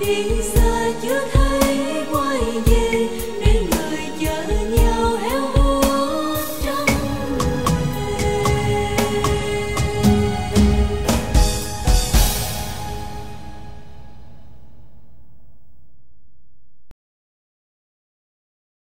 đi xa.